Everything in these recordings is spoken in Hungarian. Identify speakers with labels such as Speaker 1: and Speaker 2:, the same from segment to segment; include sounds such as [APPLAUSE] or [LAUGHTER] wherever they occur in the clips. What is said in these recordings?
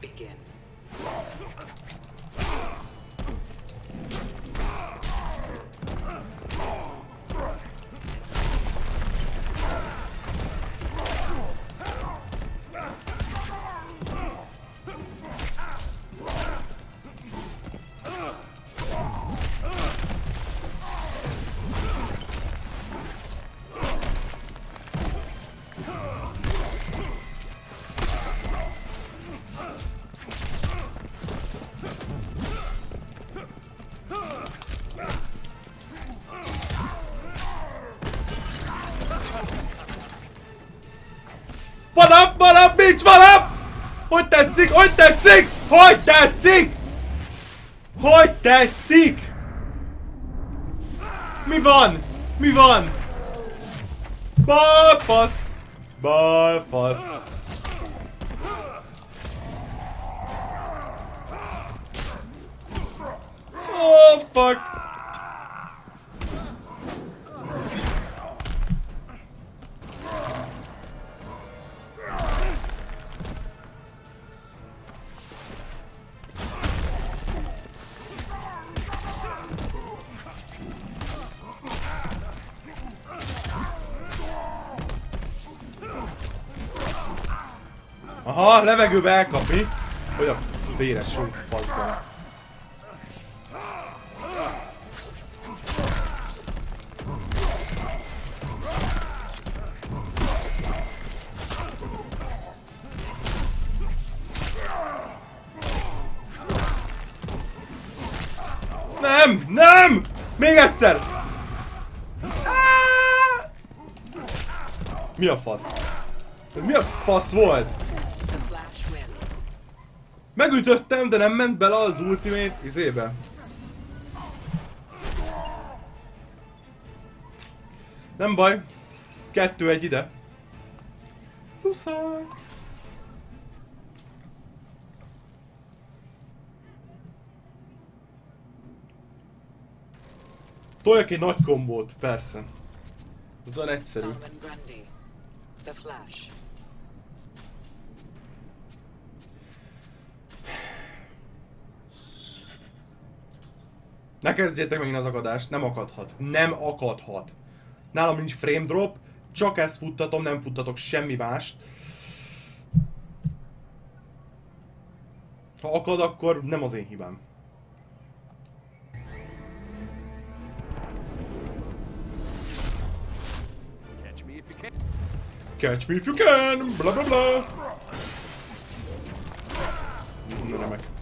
Speaker 1: Begin.
Speaker 2: Tetszik, hogy tetszik? Hogy tetszik? Hogy tetszik? Mi van? Mi van? Balfasz! Balfasz! Levegőbe elkapni. Hogy a véres jó faszban. Nem! Nem! Még egyszer! Mi a fasz? Ez mi a fasz volt? Megütöttem, de nem ment bele az ultimate izébe. Nem baj. Kettő egy ide. Huszák. Toljak egy nagy kombót, persze. Az olyan egyszerű.
Speaker 1: The Flash.
Speaker 2: Ne kezdjétek megint az akadást, nem akadhat. Nem akadhat. Nálam nincs frame drop, csak ezt futtatom, nem futtatok semmi mást. Ha akad, akkor nem az én hibám.
Speaker 3: Catch me if you can.
Speaker 2: Bla bla bla! Remek.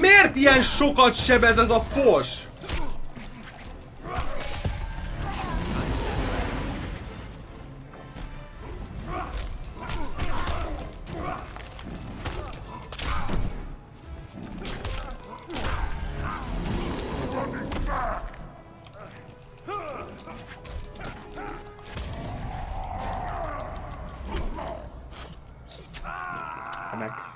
Speaker 2: Miért ilyen sokat sebez ez a fos? Meg.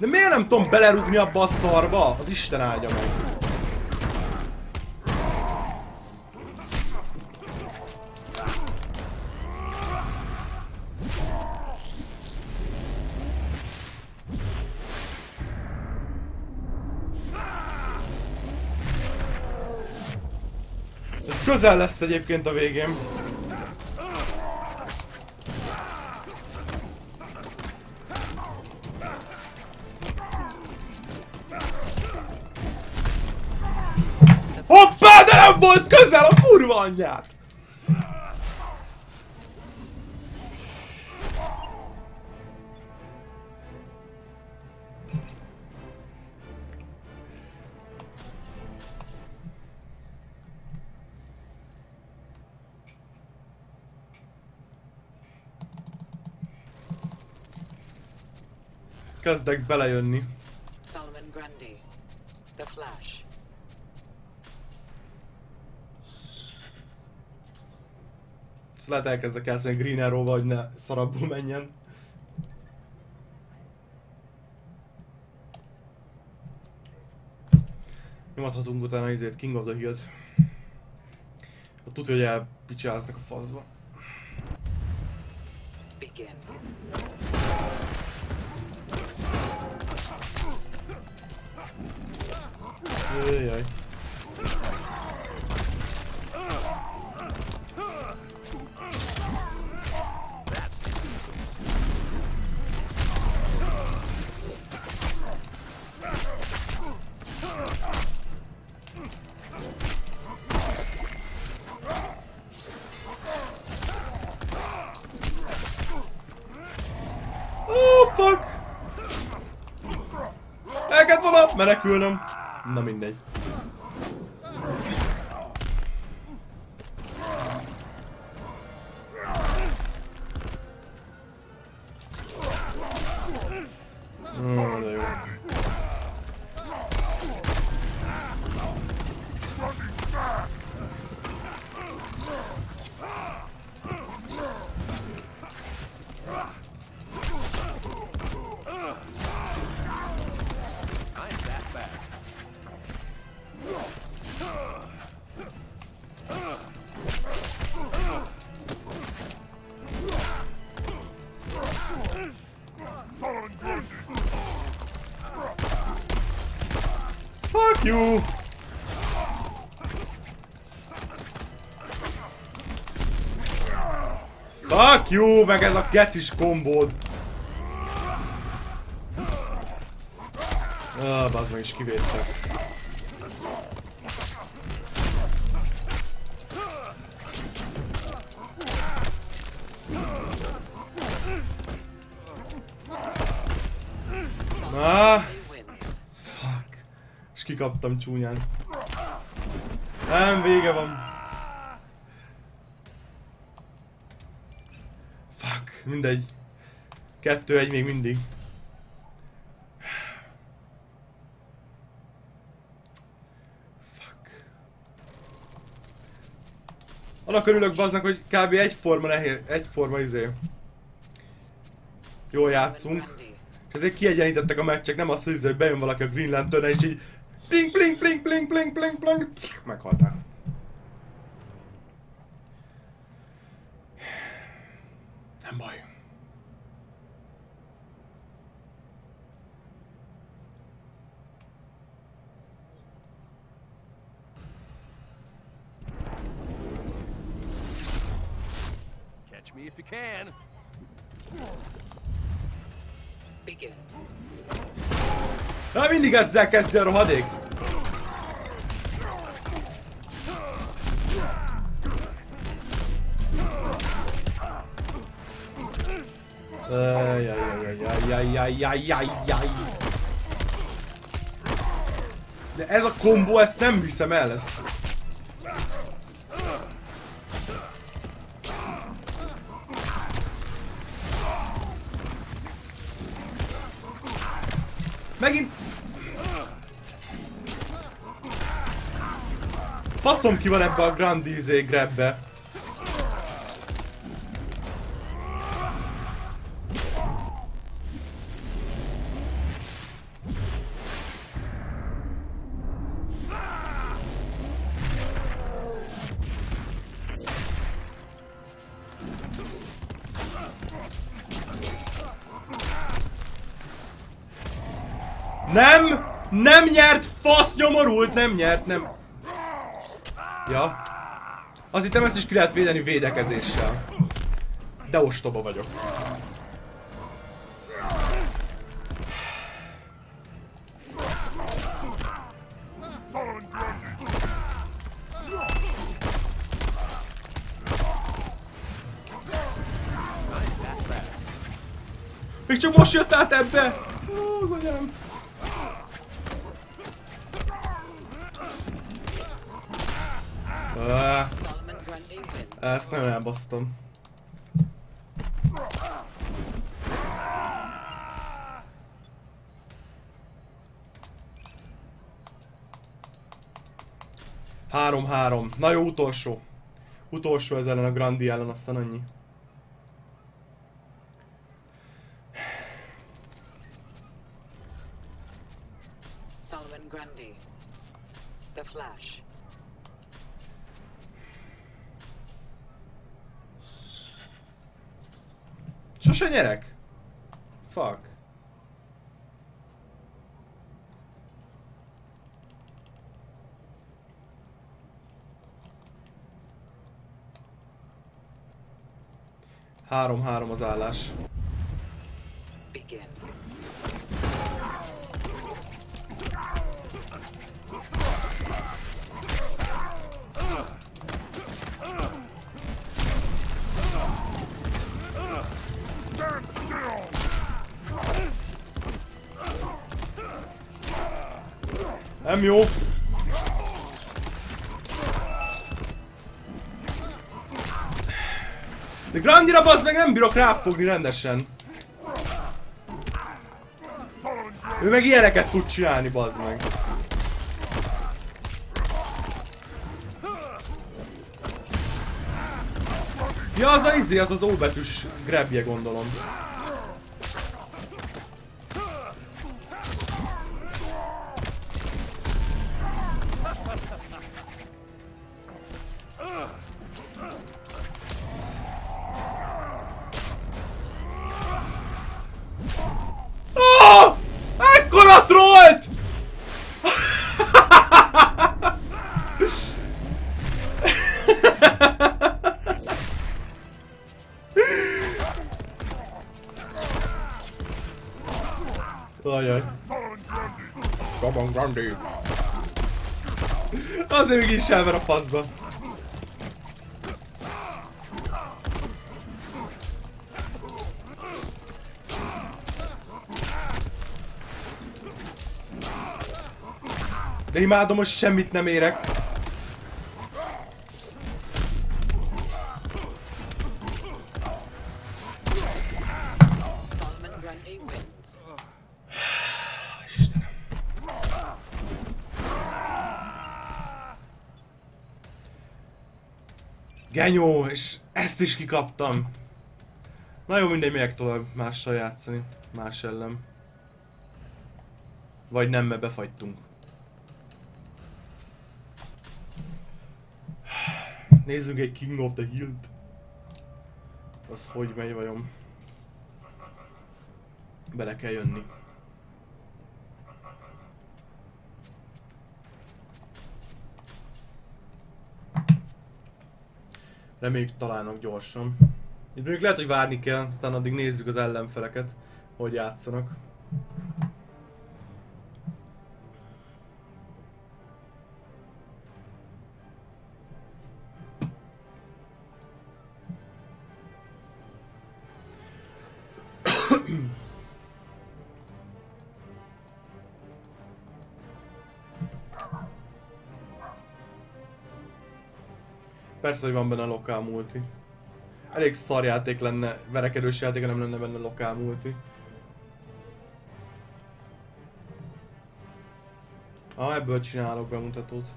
Speaker 2: De miért nem tudom belerúgni abba a szarba? Az Isten áldja meg. Ez közel lesz egyébként a végén. kutyát. Kezdek belejönni. Lehet elkezdek játszani Green Arrow-val, hogy ne szarabbul menjen. Nyomathatunk utána izét King of the Hill-t. Tudja, hogy elpicsáznak a faszba.
Speaker 1: Begin.
Speaker 2: Oh, menekülnöm. Na mindegy. Meg ez a kecis kombód! Ah, bazd meg is kivétel. Ah! Fuck. És kikaptam csúnyán. Nem, vége van. Kettő, egy még mindig. Fuck. Annak örülök baznak, hogy kb. egyforma nehéz, egyforma izé. Jól játszunk. És ezért kiegyenítettek a meccsek, nem azt hiszem, hogy bejön valaki a Green lantern és így pling pling pling pling pling pling pling meghaltál. Nem baj.
Speaker 3: you can.
Speaker 1: Begin.
Speaker 2: Na mindig ezzel kezdi a rohadék. De ez a kombó, ezt nem hiszem el, ezt Faszom ki van ebbe a Grandizé grabbe. Nem! Nem nyert! Fasz nyomorult! Nem nyert, nem... Ja. Azt hittem ezt is ki lehet védeni védekezéssel. De ostoba vagyok. Még csak most jött át ebbe! Ó, az anyám. Ah, ezt nagyon elbasztam. Három-három. Na jó, utolsó. Utolsó ez ellen a Grandi ellen, aztán annyi. 3-3 az állás. Nem jó. Grandira bazd meg nem bírok ráfogni rendesen. Ő meg ilyeneket tud csinálni, bazd meg. Ja, az a izé, az az O betűs grabje gondolom. Grandi. Azért még is elver a faszba. De imádom, hogy semmit nem érek. Genyó, és ezt is kikaptam. Na jó, mindegy, megyek tovább mással játszani. Más ellen. Vagy nem, mert befagytunk. Nézzünk egy King of the Hill-t. Az hogy megy vajon? Bele kell jönni. Reméljük találnak gyorsan. Itt mondjuk lehet, hogy várni kell, aztán addig nézzük az ellenfeleket, hogy játszanak. Persze, hogy van benne lokál multi. Elég szar játék lenne, verekedős játék, nem lenne benne lokál multi. Ah, ebből csinálok bemutatót.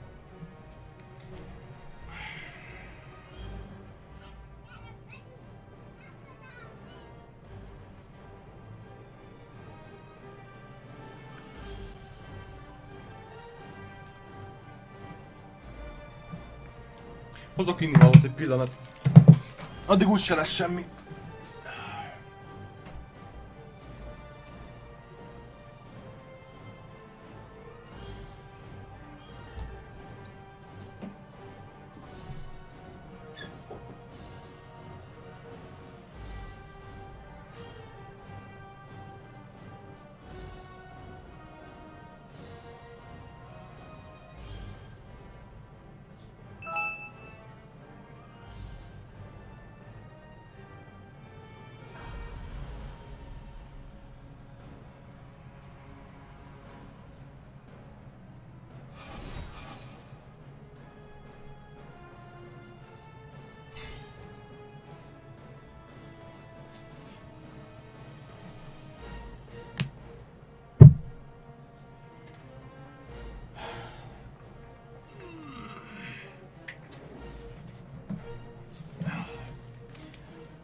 Speaker 2: Hozok inni valót egy pillanat. Addig úgyse lesz semmi.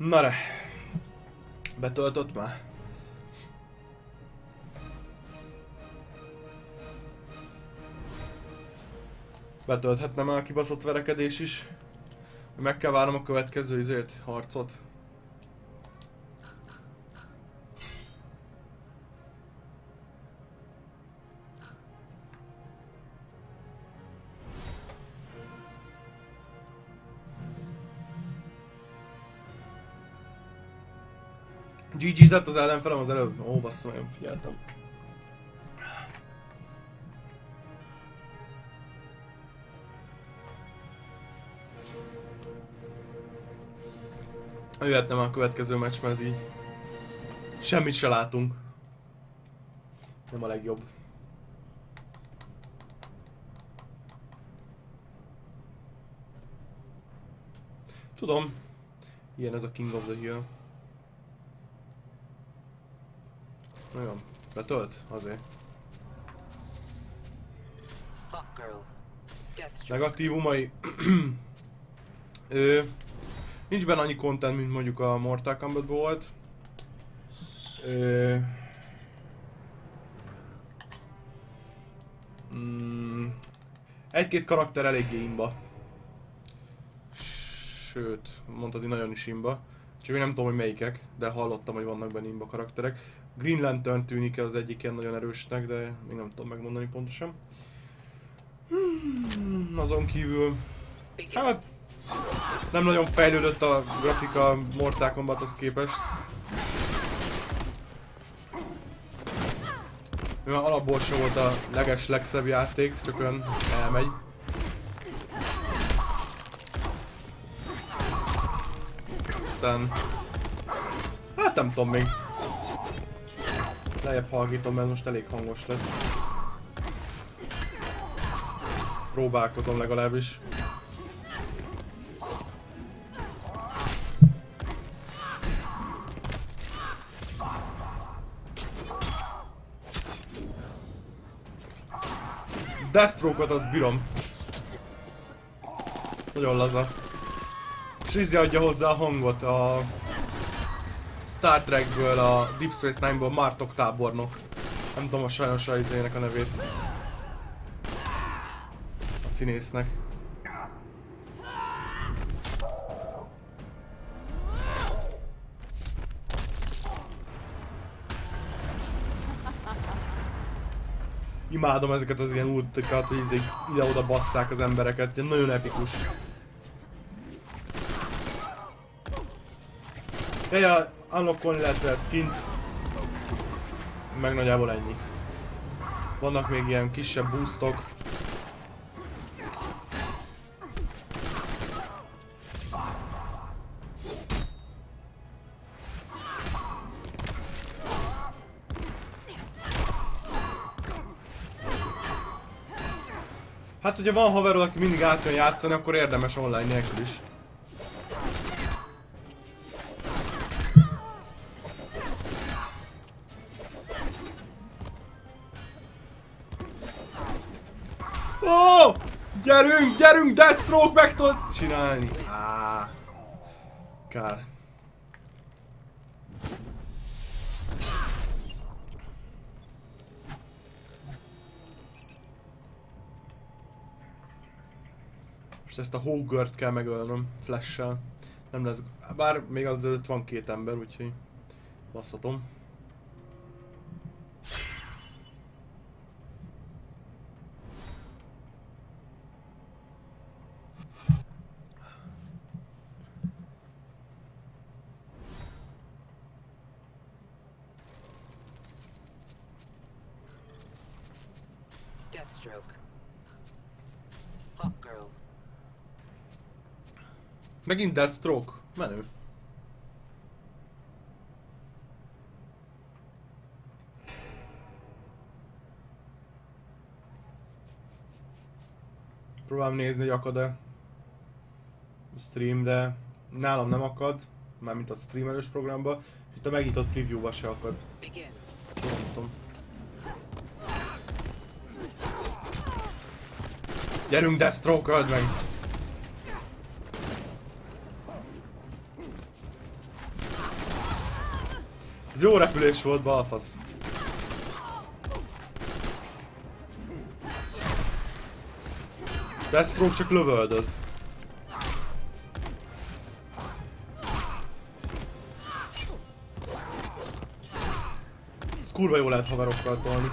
Speaker 2: Na re. Betöltött már? Betölthetne már a kibaszott verekedés is. Meg kell várnom a következő izét, harcot. GG zett az ellenfelem az előbb. Ó, basszom, nem figyeltem. Jöhetne a következő meccs, mert ez így... Semmit se látunk. Nem a legjobb. Tudom. Ilyen ez a King of the Hill. Nagyon. Betölt? Azért. Negatívumai... [CLEARS THROAT] Ö, nincs benne annyi content, mint mondjuk a Mortal kombat volt. Ö, mm, egy-két karakter eléggé imba. Sőt, hogy nagyon is imba. Csak én nem tudom, hogy melyikek, de hallottam, hogy vannak benne imba karakterek. Green Lantern tűnik az egyik ilyen nagyon erősnek, de még nem tudom megmondani pontosan. Hmm, azon kívül... Hát... Nem nagyon fejlődött a grafika Mortal Kombathoz képest. Mivel alapból sem volt a leges legszebb játék, csak olyan elmegy. Aztán... Hát nem tudom még. Lejjebb hallgatom, mert most elég hangos lesz. Próbálkozom legalábbis. Deathstroke-ot azt bírom. Nagyon laza. És adja hozzá a hangot a Star Trekből, a Deep Space Nine-ból Martok tábornok. Nem tudom a sajnos a izének a nevét. A színésznek. Imádom ezeket az ilyen ultokat, hogy izé ide-oda basszák az embereket, ilyen nagyon epikus. Ja, unlockolni lehet vele skint. Meg nagyjából ennyi. Vannak még ilyen kisebb boostok. Hát, hogyha van haverod, aki mindig átjön játszani, akkor érdemes online nélkül is. Gyerünk, gyerünk, Deathstroke meg tudod csinálni. Á, kár. Most ezt a Hogart kell megölnöm flash-sel. Nem lesz... Bár még az előtt van két ember, úgyhogy basszatom. Megint Deathstroke. Menő. Próbálom nézni, hogy akad-e a stream, de nálam nem akad, mármint a streamelős programba, és itt a megnyitott preview-ba se akad.
Speaker 1: Begin.
Speaker 2: Nem tudom. Gyerünk Deathstroke, öld meg! Ez jó repülés volt, balfasz. Deathstroke csak lövöldöz. Ez kurva jó lehet haverokkal tolni.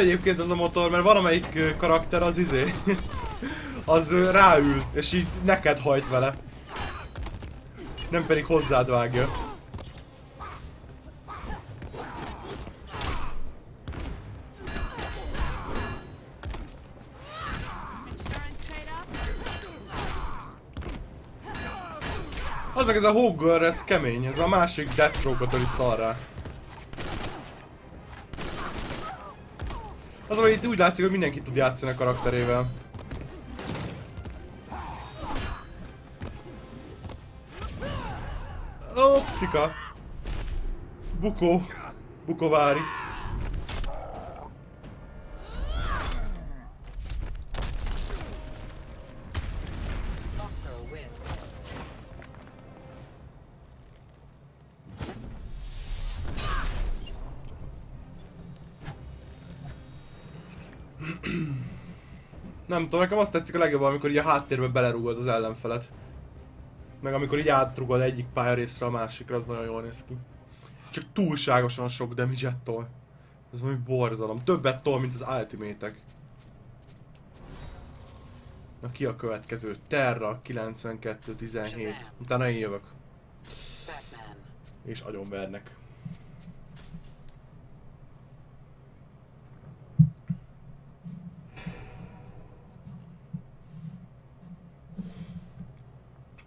Speaker 2: Egyébként az a motor, mert valamelyik karakter az izé, [LAUGHS] az ráül, és így neked hajt vele. Nem pedig hozzád vágja. Azok ez a Hogger, ez kemény, ez a másik Deathstroke-ot is szarrá. Az, hogy itt úgy látszik, hogy mindenki tud játszani a karakterével. Ó, pszika. Bukó. Bukovári. Tudom, nekem azt tetszik a legjobban, amikor így a háttérbe belerúgod az ellenfelet. Meg amikor így átrugod egyik pályarészre a másikra, az nagyon jól néz ki. Csak túlságosan sok damage tol. Ez valami borzalom. Többet tol, mint az ultimate-ek. Na ki a következő? Terra 92-17. Utána én jövök.
Speaker 1: Batman.
Speaker 2: És agyonvernek.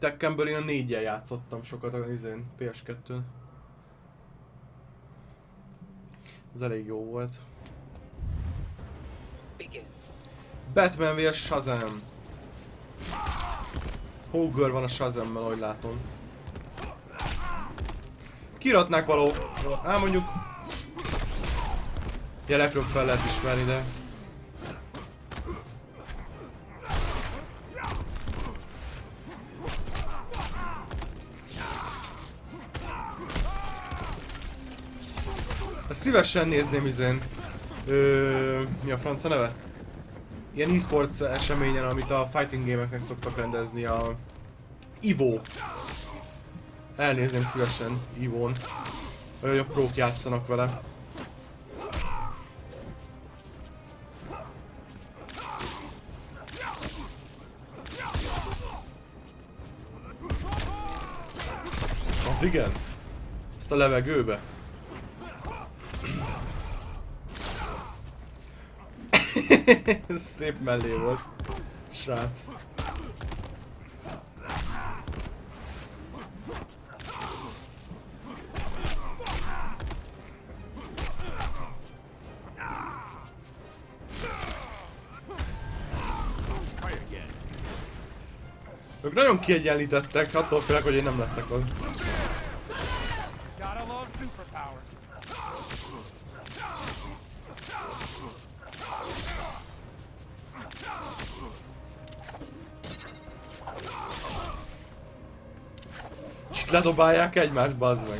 Speaker 2: Tekkenből én a 4 játszottam sokat a izén, PS2-n. Ez elég jó volt. Batman vs Shazam. Hógör van a Shazammel, ahogy látom. Kiratnák való... Á, mondjuk... Jelekről fel lehet ismerni, de... szívesen nézném izén. Ö, mi a franca neve? Ilyen e-sports eseményen, amit a fighting gameknek szoktak rendezni, a Ivo. Elnézném szívesen Ivon. Olyan jobb prók játszanak vele. Az igen. Ezt a levegőbe. Ez [LAUGHS] szép mellé volt. Srác. Ők nagyon kiegyenlítettek, attól félek, hogy én nem leszek az.
Speaker 3: Gotta love superpowers.
Speaker 2: És ledobálják egymást, bazd meg.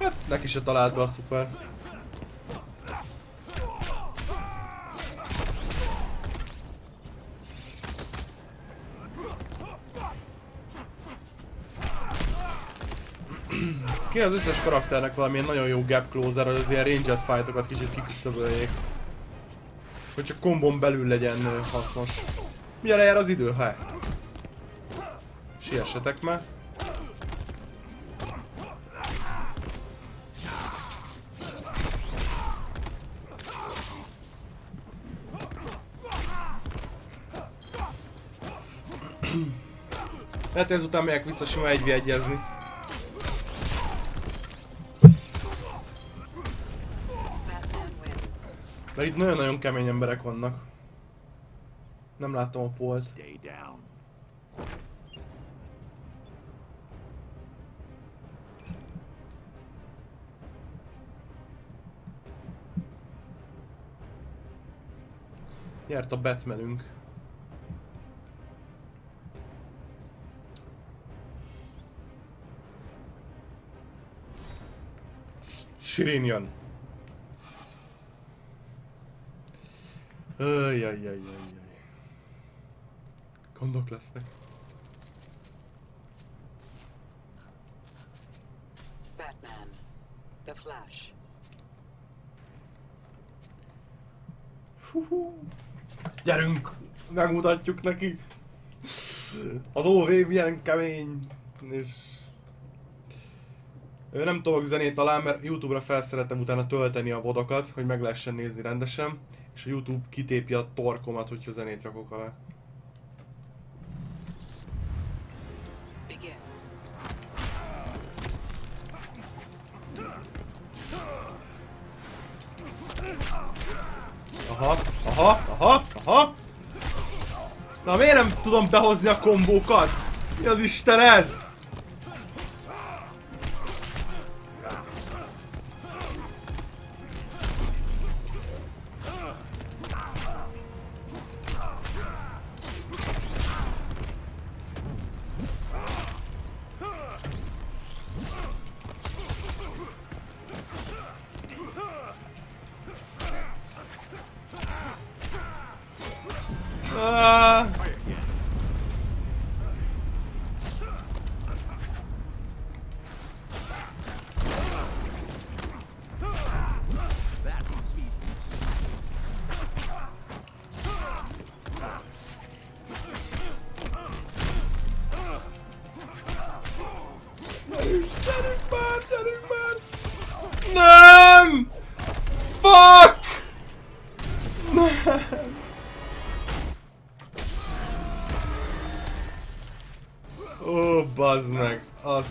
Speaker 2: Hát, neki se talált be a szuper. Kéne az összes karakternek valamilyen nagyon jó gap closer, hogy az ilyen ranged fightokat kicsit kiküszöböljék. Hogy csak kombon belül legyen hasznos. Milyen lejár az idő? Ha? Siessetek már. Lehet ezután megyek vissza sima egy egyezni. Mert itt nagyon-nagyon kemény emberek vannak. Nem láttam a polt. Nyert a Batmanünk. Sirin jön. Ajjajjajjajjaj. Gondok lesznek.
Speaker 1: Batman. The Flash.
Speaker 2: Hú. Gyerünk! Megmutatjuk neki! Az OV milyen kemény, és... Nem tudok zenét talán, mert Youtube-ra felszerettem utána tölteni a vodokat, hogy meg lehessen nézni rendesen, és a Youtube kitépi a torkomat, hogyha zenét rakok alá. Aha, aha, aha, aha! Na miért nem tudom behozni a kombókat? Mi az Isten ez?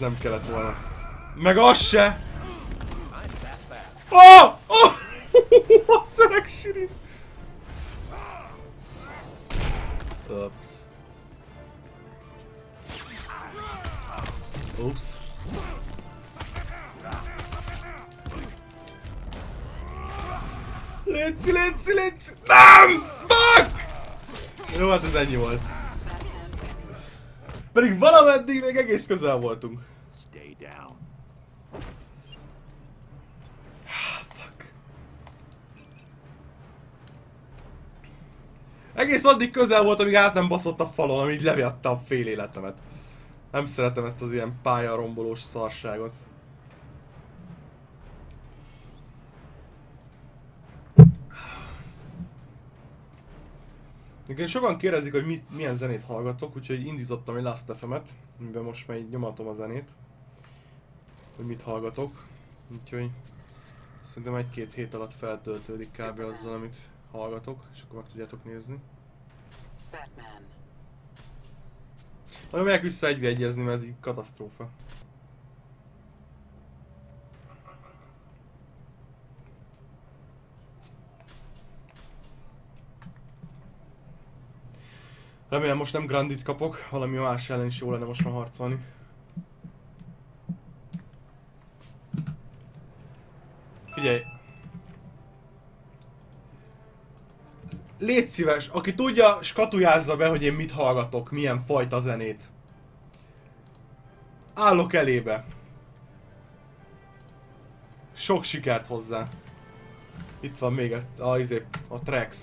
Speaker 2: Nem kellett volna. Meg az se! Egész közel voltunk.
Speaker 3: Stay down.
Speaker 2: Fuck. Egész addig közel volt, amíg át nem baszott a falon, ami így levette a fél életemet. Nem szeretem ezt az ilyen pályarombolós szarságot. Igen, sokan kérdezik, hogy mit, milyen zenét hallgatok, úgyhogy indítottam egy Last FM-et, amiben most már így nyomatom a zenét, hogy mit hallgatok. Úgyhogy szerintem egy-két hét alatt feltöltődik kb. azzal, amit hallgatok, és akkor meg tudjátok nézni.
Speaker 1: Batman.
Speaker 2: Megyek vissza egyvegyezni, mert ez így katasztrófa. Remélem most nem Grandit kapok, valami más ellen is jó lenne most már harcolni. Figyelj! Légy szíves, aki tudja, skatujázza be, hogy én mit hallgatok, milyen fajta zenét. Állok elébe. Sok sikert hozzá. Itt van még a, a, izé, a tracks.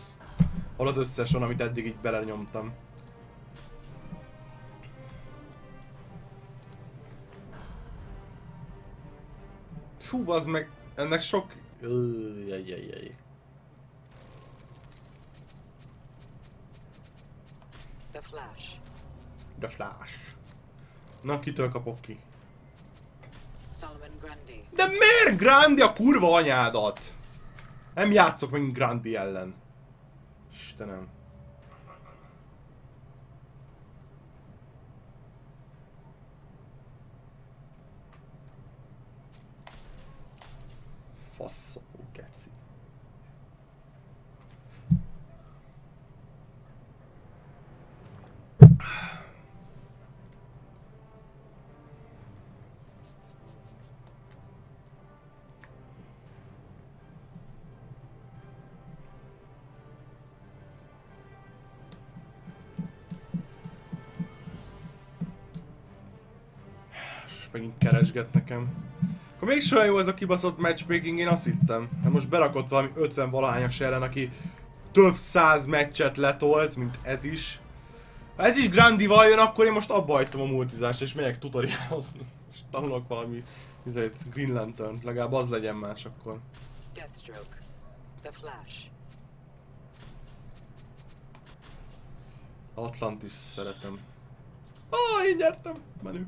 Speaker 2: Hol az összes van, amit eddig így belenyomtam. Fú, az meg, ennek sok... Jajjajjaj.
Speaker 1: The Flash.
Speaker 2: The Flash. Na, kitől kapok ki?
Speaker 1: Solomon Grundy.
Speaker 2: De miért Grandi a kurva anyádat? Nem játszok megint Grandi ellen. Istenem. faszom, keci. megint keresget nekem. Akkor mégis olyan jó ez a kibaszott matchmaking, én azt hittem. Hát most berakott valami 50 valahányas ellen, aki több száz meccset letolt, mint ez is. Ha ez is Grandival jön, akkor én most abba hagytam a multizást, és megyek tutoriálozni. [LAUGHS] És tanulok valami izét, Green lantern legalább az legyen más akkor.
Speaker 1: Deathstroke. The Flash.
Speaker 2: Atlantis szeretem. Ah, én nyertem! Menő.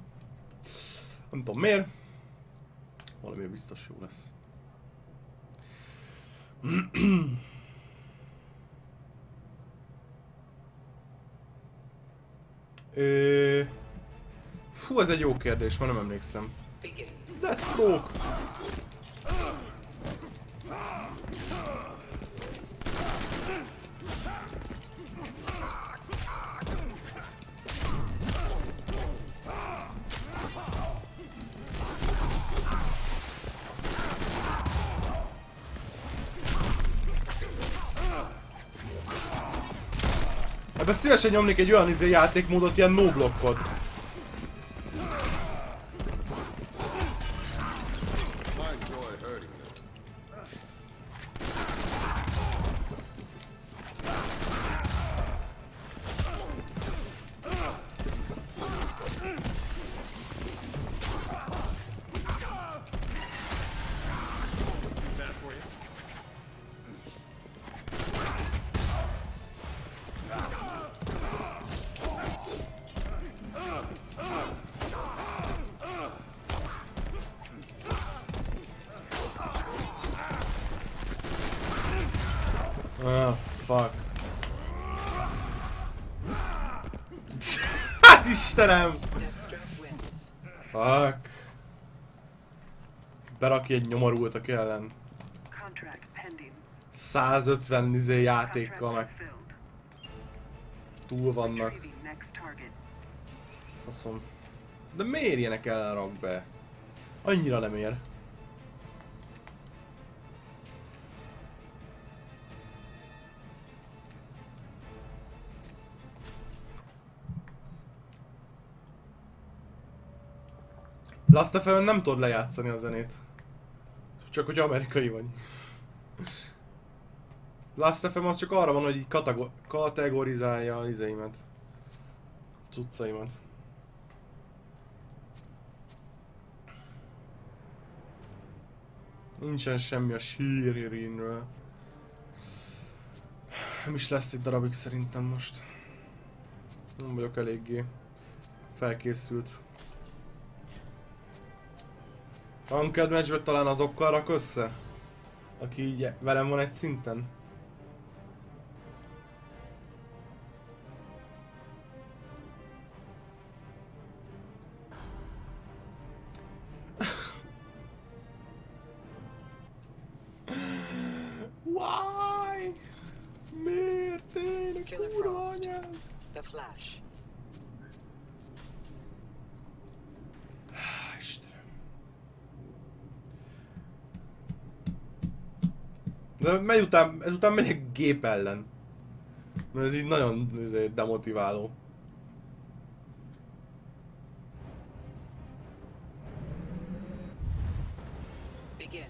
Speaker 2: Nem tudom miért. Valamiért biztos jó lesz. Ö... Fú, ez egy jó kérdés, már nem emlékszem.
Speaker 1: Begin.
Speaker 2: Deathstroke! Szívesen nyomnék egy olyan izé játékmódot, ilyen no blokkot. Istenem! Fuck. Berakj egy nyomorultak ellen.
Speaker 4: Contract pending.
Speaker 2: 150 izé játékkal meg túl vannak. Faszom. De miért ilyenek ellen rak be? Annyira nem ér. Last Us-en nem tudod lejátszani a zenét. Csak hogy amerikai vagy. Last Us az csak arra van, hogy így katego- kategorizálja az izeimet. Cuccaimat. Nincsen semmi a sírinről. Nem is lesz egy darabig szerintem most. Nem vagyok eléggé felkészült. Ranked matchbe talán azokkal rak össze? Aki így velem van egy szinten? Why? Miért
Speaker 1: Killer
Speaker 2: kurva anyád?
Speaker 1: The Flash.
Speaker 2: Á, Istenem. De megy után, ezután megyek gép ellen. Mert ez így nagyon izé, demotiváló.
Speaker 1: Begin.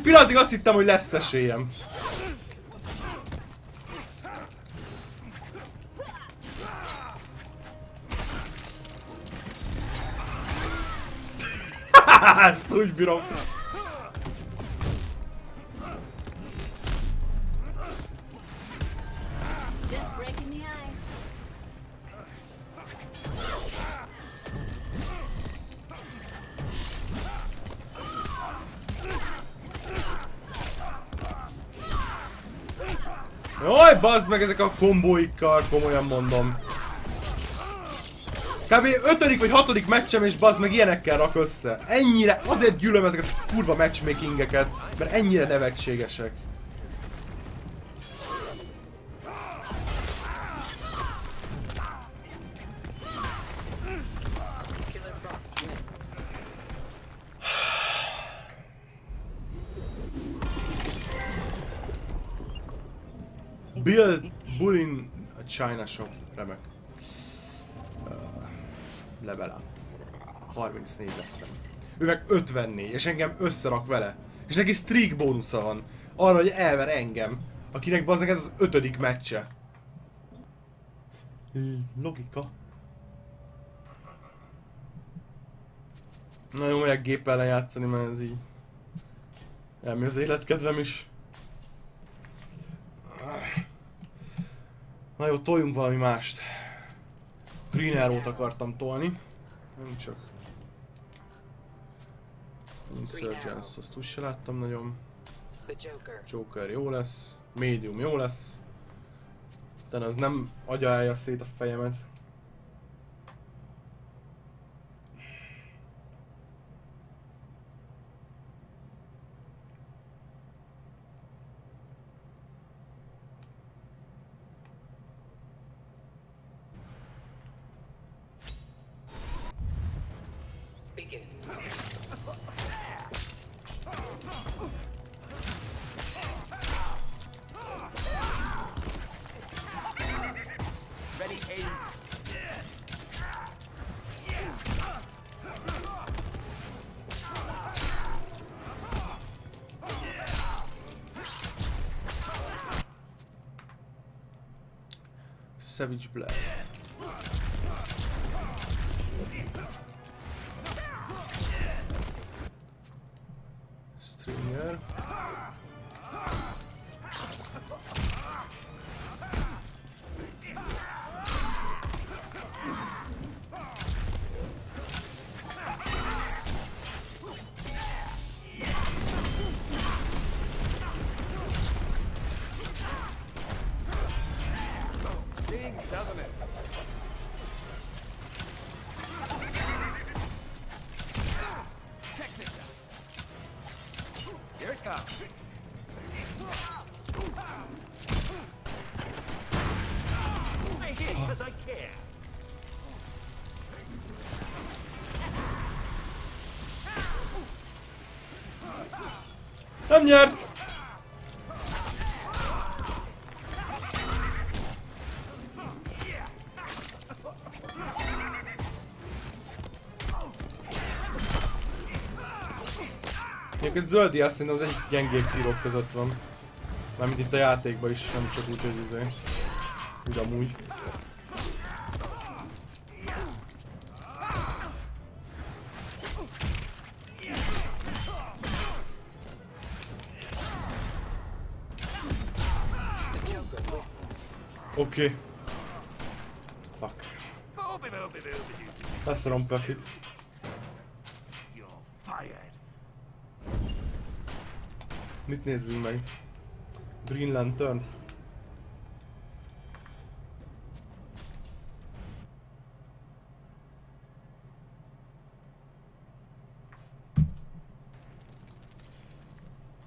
Speaker 2: Egy pillanatig azt hittem, hogy lesz esélyem. [LAUGHS] Ezt úgy bírom. Bazd meg ezek a kombóikkal, komolyan mondom. Kb. ötödik vagy hatodik meccsem és bazd meg ilyenekkel rak össze. Ennyire, azért gyűlöm ezeket a kurva matchmakingeket, mert ennyire nevetségesek. China Shop, remek. Uh, level up. 34 lettem. Ő meg 54, és engem összerak vele. És neki streak bónusza van. Arra, hogy elver engem. Akinek bazdmeg ez az ötödik meccse. Logika. Na jó, megyek géppel lejátszani, mert ez így... Elmi az életkedvem is. Na jó, toljunk valami mást. Green Arrow-t akartam tolni. Nem csak. Insurgents, azt úgy se láttam nagyon.
Speaker 1: Joker
Speaker 2: jó lesz. Medium jó lesz. Utána az nem agyalja szét a fejemet. Nyert! Egyébként zöldi azt szerintem az egyik gyengébb hírók között van. Mármint itt a játékban is, nem csak úgy, hogy izé. Úgy Okay. Fuck.
Speaker 3: Fired.
Speaker 2: Mit nézzünk meg? Green lantern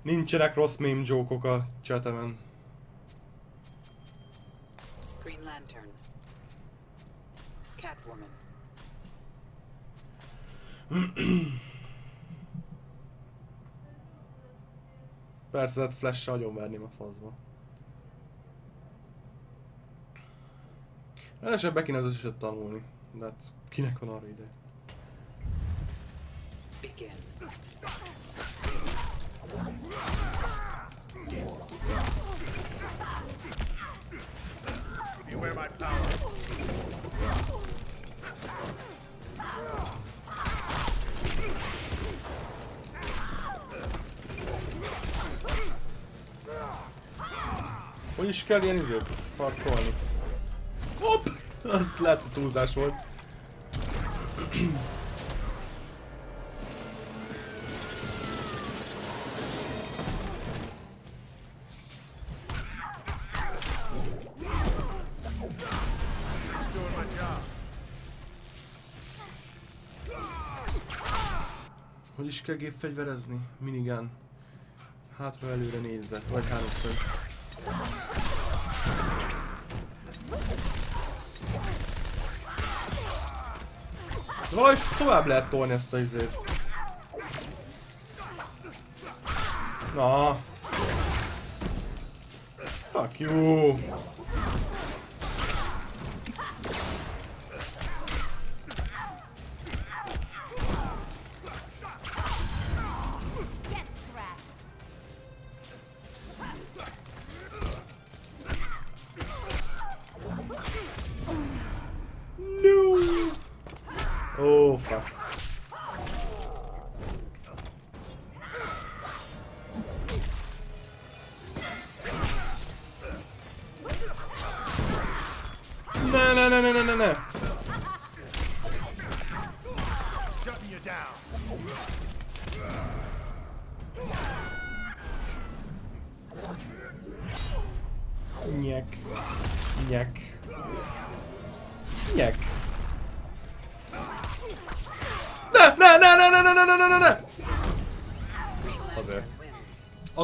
Speaker 2: Nincsenek rossz meme jókok a chatemen.
Speaker 1: Lantern. Catwoman.
Speaker 2: Persze, hát flash agyon verném a faszba. Ráadásul be kéne az összeset tanulni. De hát kinek van arra ide?
Speaker 1: Begin.
Speaker 3: Beware my power.
Speaker 2: Hogy is kell ilyen izét szarkolni? Hopp! Az lehet, hogy túlzás volt. Hogy is kell gépfegyverezni? Minigun. Hátra előre nézzek, vagy háromszög. Vaj, tovább lehet tolni ezt a izét. Na. Fuck you.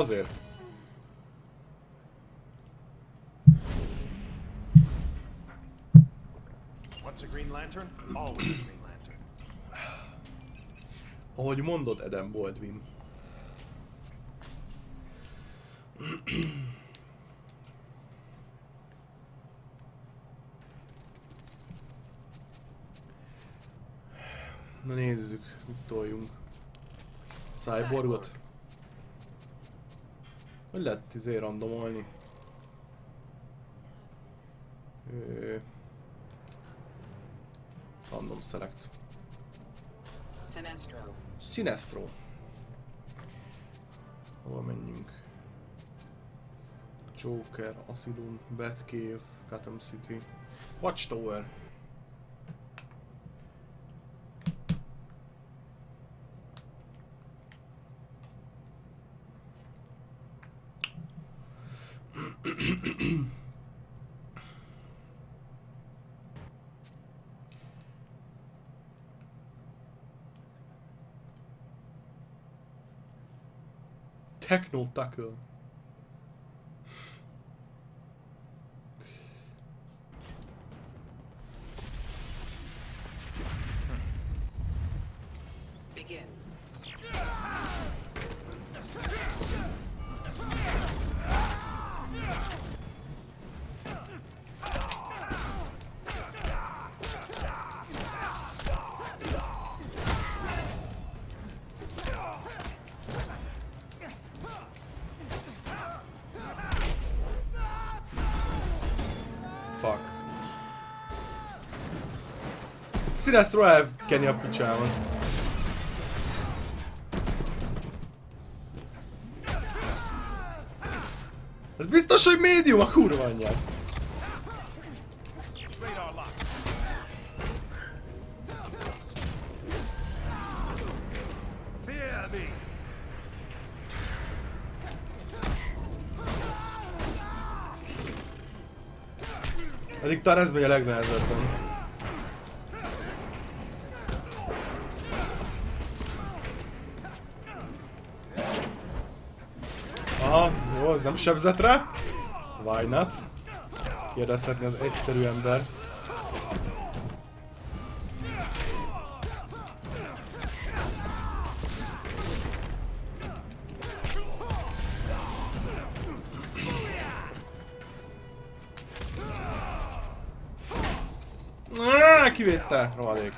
Speaker 2: Azért.
Speaker 3: Once a Green Lantern, always a Green Lantern.
Speaker 2: Ahogy mondod, Eden Baldwin. Na nézzük, mit toljunk. Cyborgot? Hogy lehet izé randomolni? Random select.
Speaker 1: Sinestro.
Speaker 2: Sinestro. Hova menjünk? Joker, Asylum, Batcave, Gotham City, Watchtower.
Speaker 1: hacknul
Speaker 2: takhle. Sinestro elkeni a picsámat. Ez biztos, hogy médium a kurva anyját. Eddig talán ez megy a legnehezebben. Ez nem sebzett rá. Why not? Kérdezhetni az egyszerű ember. Ah, kivédte, rohadék.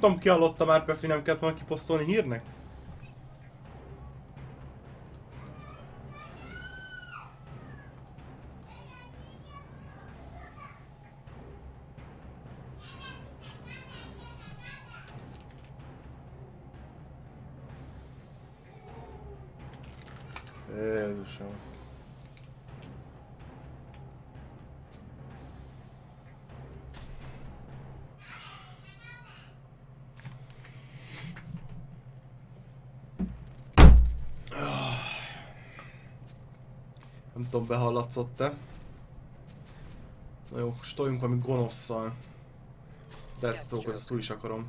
Speaker 2: Nem tudom ki hallotta már Pefi, nem kellett volna kiposztolni hírnek? Nem tudom, behallatszott-e. Na jó, stoljunk valami gonoszszal. Deathstroke-ot, ezt úgy is akarom.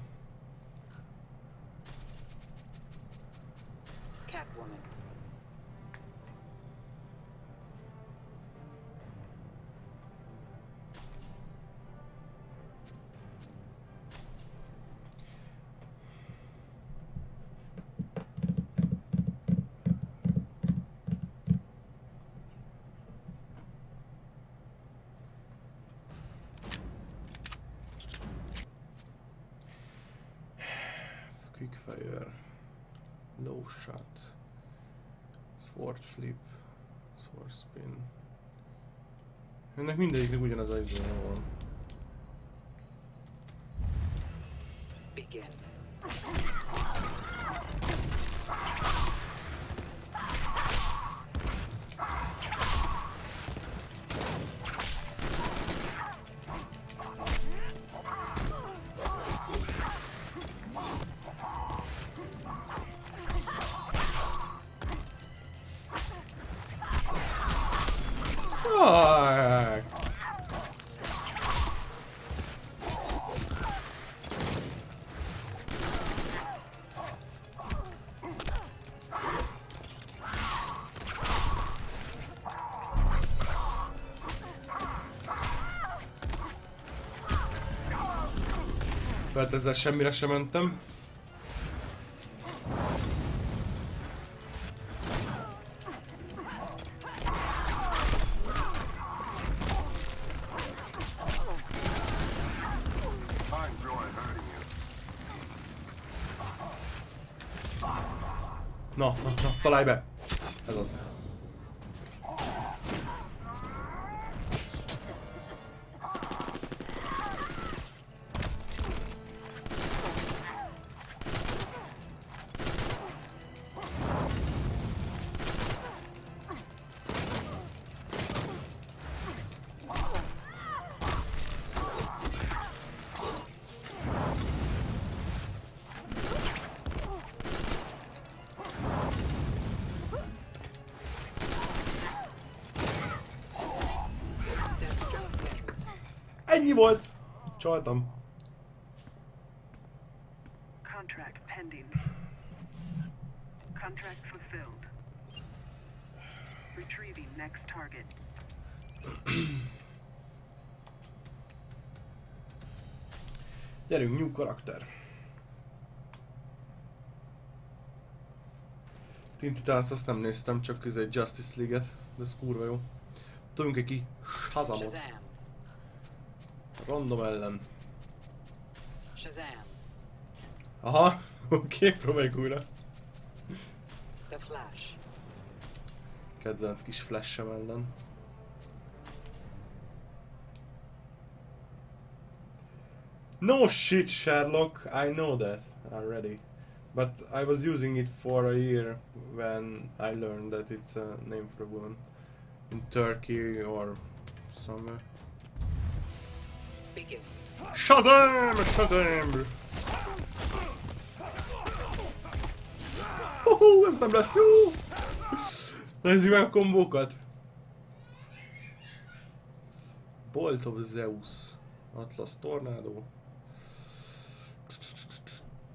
Speaker 2: Quickfire. Low shot. Sword flip. Sword spin. Ennek mindegyiknek ugyanaz a izé van.
Speaker 1: Begin.
Speaker 2: Mert ezzel semmire sem mentem. Na, na, na, találj be!
Speaker 4: Contract pending. Contract fulfilled. Retrieving next target. [CLEARS THROAT]
Speaker 2: Gyerünk, new karakter. Teen Titans azt nem néztem, csak ez egy Justice League-et, de ez kurva jó. Tudjunk egy ki Shazamot.
Speaker 1: Shazam.
Speaker 2: Random ellen.
Speaker 1: Shazam.
Speaker 2: Aha, [LAUGHS] oké, próbáljuk újra.
Speaker 1: The Flash.
Speaker 2: Kedvenc kis flash ellen. No shit, Sherlock. I know that already. But I was using it for a year when I learned that it's a name for a woman. In Turkey or somewhere.
Speaker 1: Begin.
Speaker 2: Shazam! Shazam! Hú, ez nem lesz jó! Nézzük meg a kombókat! Bolt of Zeus. Atlas Tornado.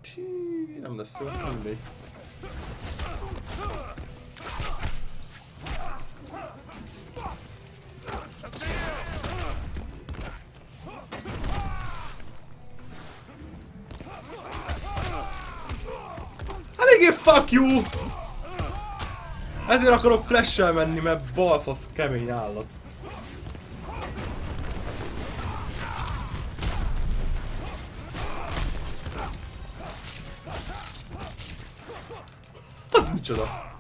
Speaker 2: Psi, nem lesz jó, mindegy. Eléggé fuck you! Ezért akarok flash menni, mert balfasz kemény állat. Az micsoda?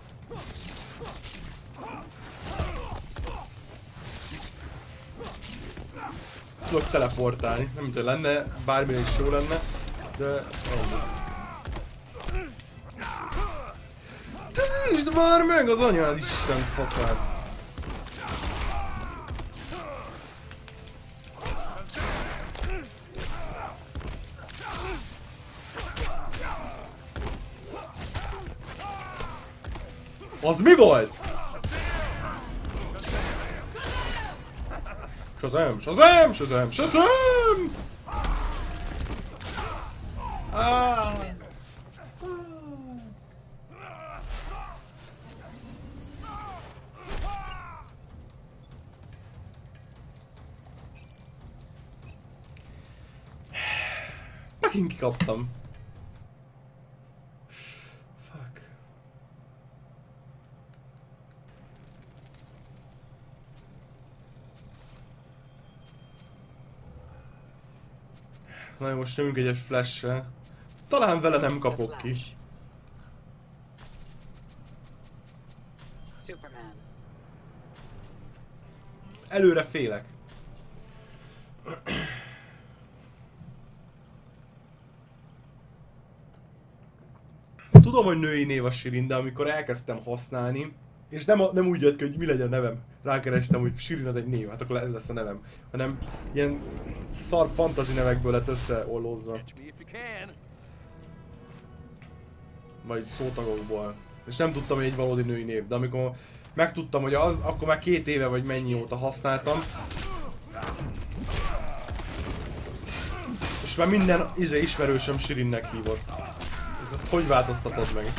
Speaker 2: Tudok teleportálni, nem tudom, lenne, bármire is jó lenne, de ennyi. Tűzd már meg az anya az Isten faszát! Az mi volt? Shazam, Shazam, Shazam, Shazam! Ah! Megint kikaptam. Fuck. Na jó, most nyomjunk egyes flash-re. Talán vele nem kapok ki. Előre félek. Tudom, hogy női név a Sirin, de amikor elkezdtem használni, és nem, a, nem úgy jött ki, hogy mi legyen a nevem, rákerestem, hogy Sirin az egy név, hát akkor ez lesz a nevem, hanem ilyen szar fantazi nevekből lett összeollózva, vagy szótagokból. És nem tudtam, hogy egy valódi női név, de amikor megtudtam, hogy az, akkor már két éve vagy mennyi óta használtam. És már minden izé, ismerősöm Sirinnek hívott. Ez ezt hogy változtatod meg?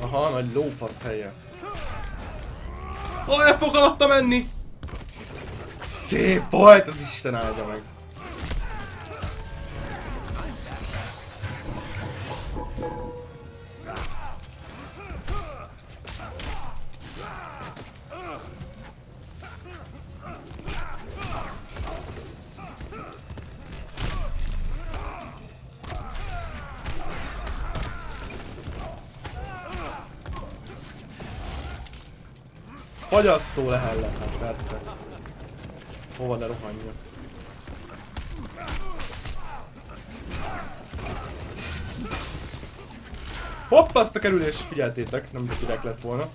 Speaker 2: Aha, nagy lófasz helye. Ó, el fog alatta menni! Szép volt, az Isten áldja meg. Fagyasztó lehellet, hát persze. Hova ne rohanjak. Hopp, azt a kerülést figyeltétek, nem direkt lett volna.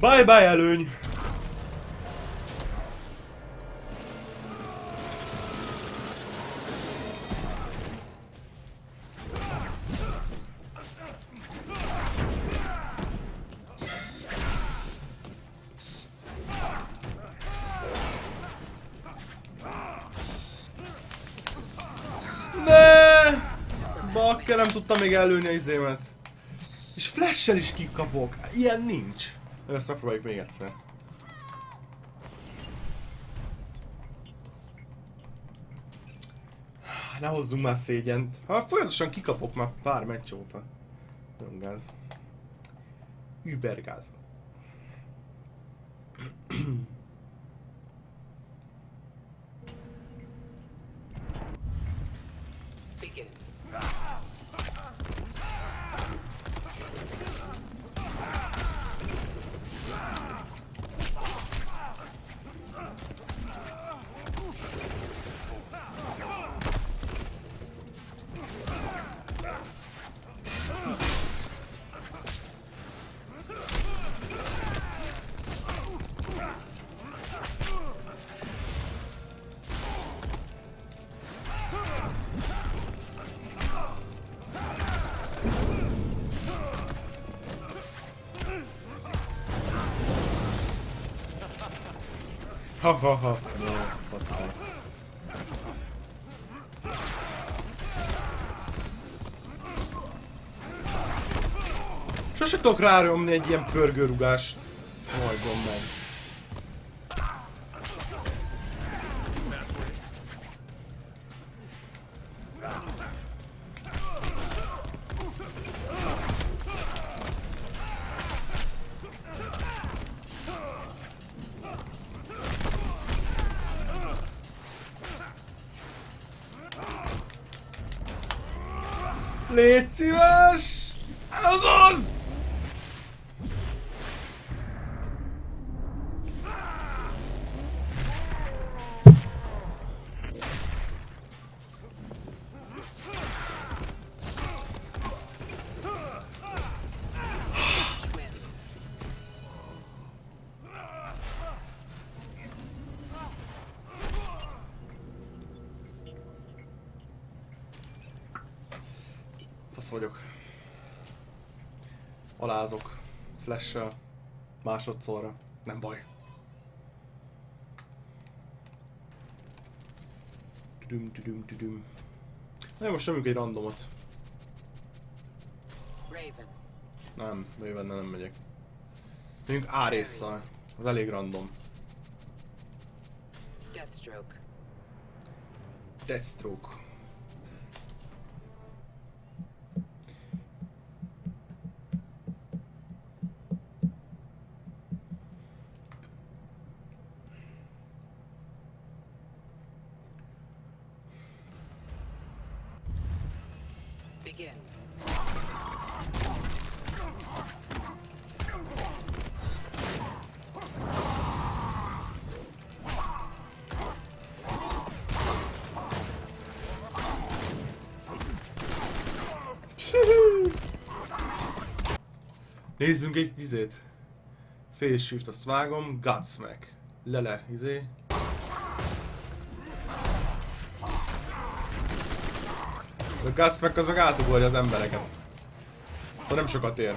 Speaker 2: Bye bye előny! Tudtam még előni a izémet. És flash is kikapok. Ilyen nincs. Ezt megpróbáljuk még egyszer. Ne hozzunk már szégyent. Ha folyamatosan kikapok már pár meccs óta. Nem gáz. Übergáz. Ha ha ha. Jó, faszom. Sose tudok ráromni egy ilyen pörgőrugást. Flash-sel. Másodszorra. Nem baj. Tüdüm, tüdüm, tüdüm. Na jó, most nyomjuk egy randomot.
Speaker 1: Raven.
Speaker 2: Nem, Raven nem megyek. Mondjuk A résszal. Az elég random.
Speaker 1: Deathstroke.
Speaker 2: Deathstroke.
Speaker 1: Begin. [LAUGHS]
Speaker 2: Nézzünk egy izét. Face shift, azt vágom. Godsmack. Lele, izé. A Godsmack az meg átugolja az embereket. Szóval nem sokat ér.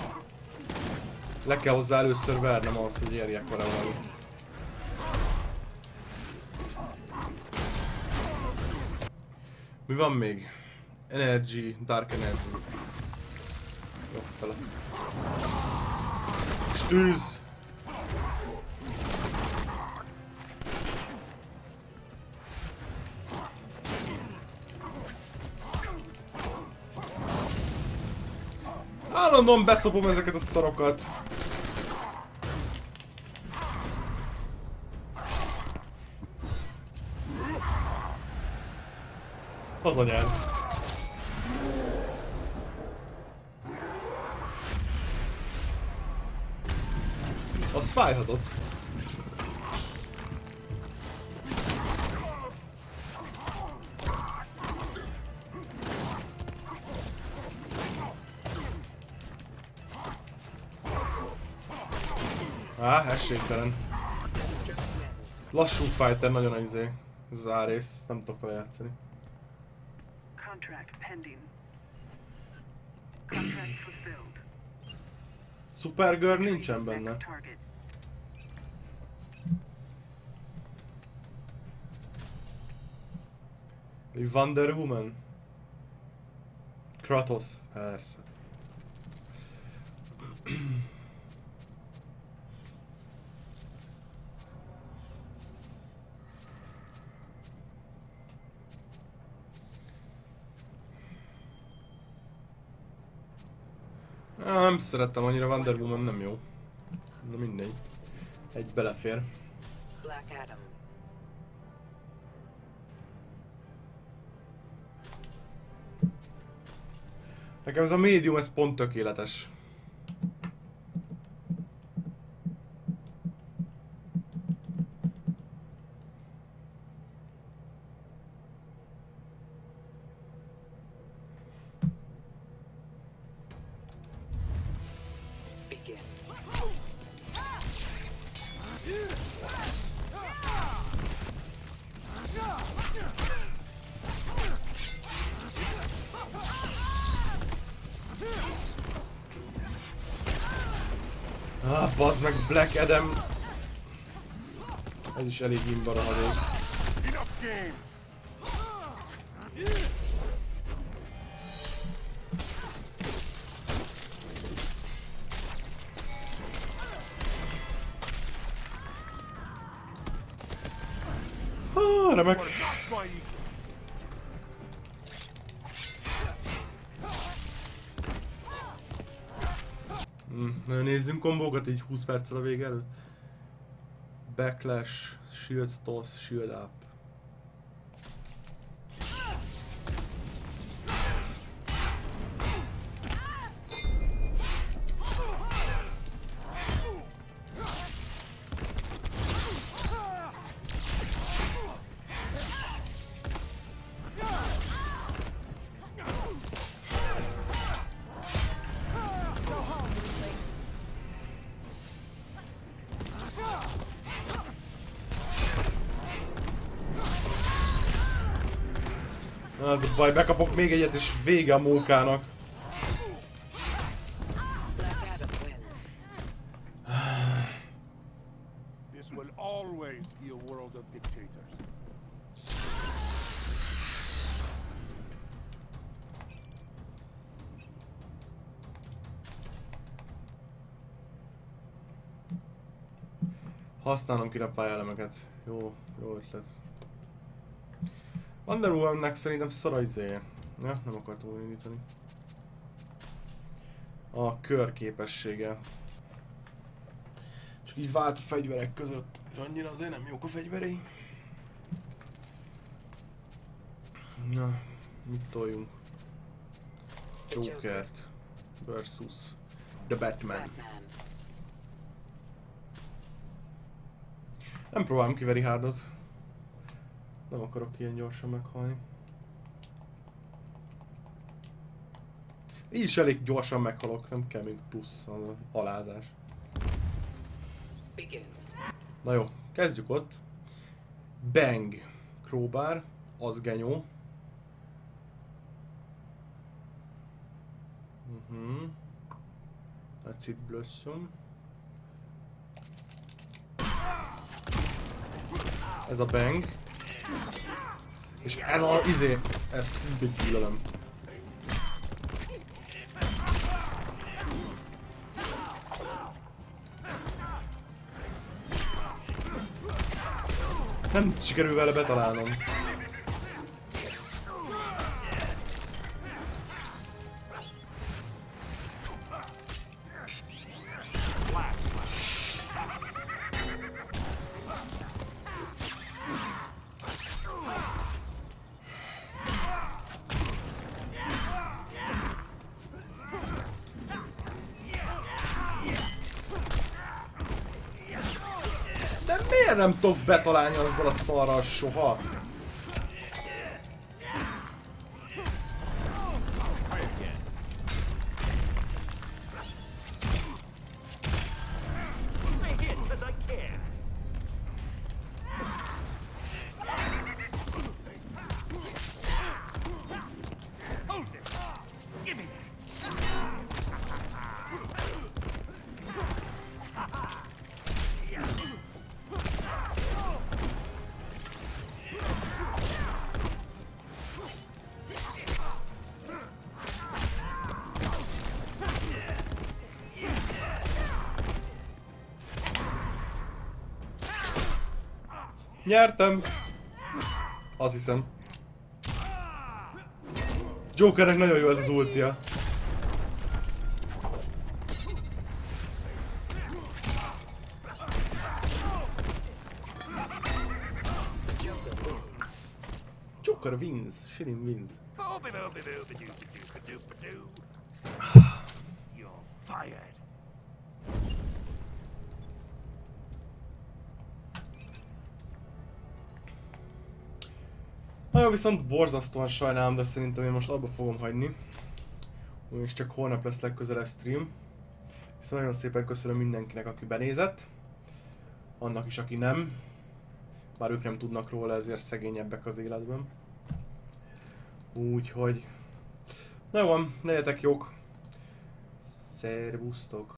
Speaker 2: Le kell hozzá először vernem ahhoz, hogy érjek vele valami. Mi van még? Energy, Dark Energy. Jó, fele. És tűz! Állandóan beszopom ezeket a szarokat. Az anyád. Az fájhatott.
Speaker 1: Wins.
Speaker 2: Lassú fighter, nagyon a izé. Ez az nem tudok vele játszani. Supergirl nincsen benne. Wonder Woman? Kratos, persze. Á, Nem szerettem annyira, Wonder Woman nem jó. Na mindegy. Egy belefér.
Speaker 1: Black Adam.
Speaker 2: Nekem ez a médium, ez pont tökéletes. Is elég imba rohadék.
Speaker 3: Enough games!
Speaker 2: Ah, remek. Na, nézzünk kombókat így 20 perccel a vége előtt. Backlash, Shield Toss, Shield Up. Na ez a baj, bekapok még egyet és vége a
Speaker 3: munkának. Használom ki a
Speaker 2: pályálemeket. Jó, jó ötlet. Wonder Woman-nek szerintem szara izéje. Ja, nem akartam úgy indítani. A kör képessége. Csak így vált a fegyverek között. És annyira azért nem jók a fegyverei. Na, mit toljunk? Jokert versus The Batman.
Speaker 1: Batman.
Speaker 2: Nem próbálom ki Very Hardot. Nem akarok ilyen gyorsan meghalni. Így is elég gyorsan meghalok, nem kell még plusz az alázás. Na jó, kezdjük ott. Bang. Crowbar. Az genyó. Mhm. Acid Blossom. Ez a bang. És ez a izé, ez úgy gyűlölöm. Nem sikerül vele betalálnom. Nem tudok betalálni azzal a szarral soha? Nyertem! Azt hiszem. Jokernek nagyon jó ez az ultia.
Speaker 1: Joker wins.
Speaker 2: Shirin wins. Na jó, viszont borzasztóan sajnálom, de szerintem én most abba fogom hagyni. Ugyanis csak holnap lesz legközelebb stream. Viszont nagyon szépen köszönöm mindenkinek, aki benézett. Annak is, aki nem. Bár ők nem tudnak róla, ezért szegényebbek az életben. Úgyhogy... Na jó van, legyetek jók. Szervusztok!